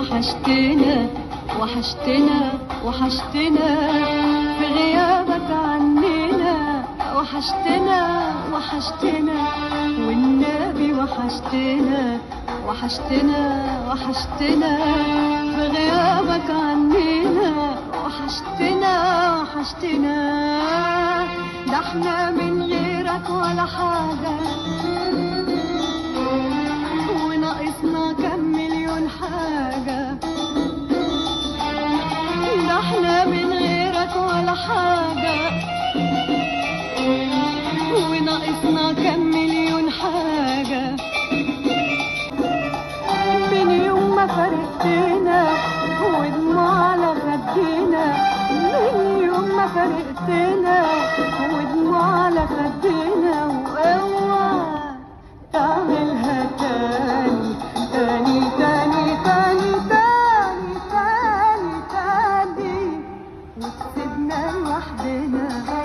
وحشتنا وحشتنا وحشتنا. في غيابك عننا وحشتنا وحشتنا. والنبي وحشتنا وحشتنا وحشتنا. في غيابك عننا وحشتنا وحشتنا. ده إحنا من غيرك ولا حاجة. كنا لوحدنا.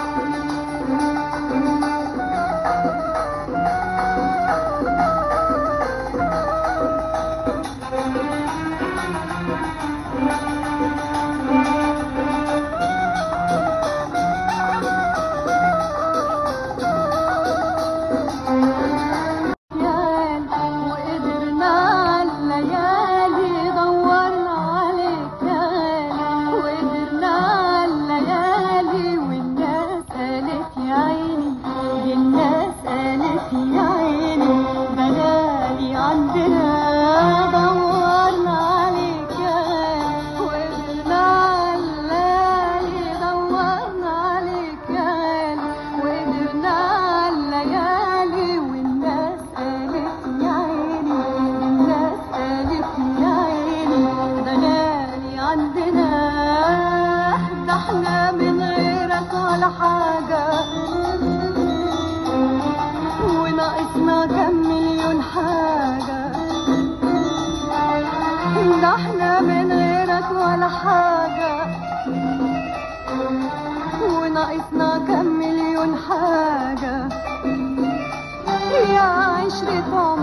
حاجة وناقصنا كم مليون حاجة. يا عشرة